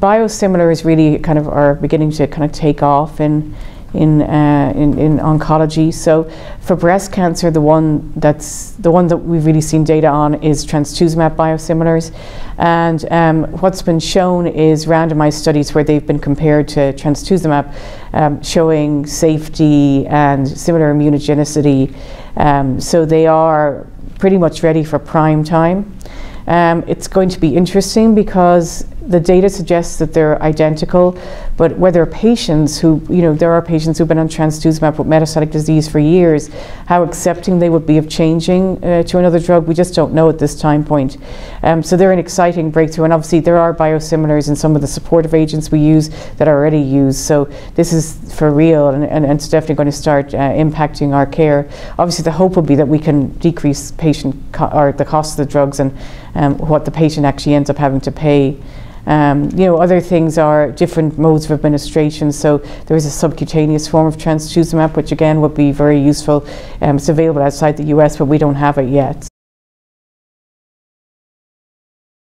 biosimilars really kind of are beginning to kind of take off in in, uh, in, in oncology. So for breast cancer, the one that's the one that we've really seen data on is trastuzumab biosimilars, and um, what's been shown is randomized studies where they've been compared to trastuzumab, um, showing safety and similar immunogenicity. Um, so they are pretty much ready for prime time. Um, it's going to be interesting because the data suggests that they're identical, but whether patients who, you know, there are patients who've been on trastuzumab with metastatic disease for years, how accepting they would be of changing uh, to another drug, we just don't know at this time point. Um, so they're an exciting breakthrough, and obviously there are biosimilars in some of the supportive agents we use that are already used. So this is for real, and, and, and it's definitely going to start uh, impacting our care. Obviously, the hope will be that we can decrease patient or the cost of the drugs and um, what the patient actually ends up having to pay. Um, you know, other things are different modes of administration. So there is a subcutaneous form of trastuzumab, which again would be very useful. Um, it's available outside the US, but we don't have it yet.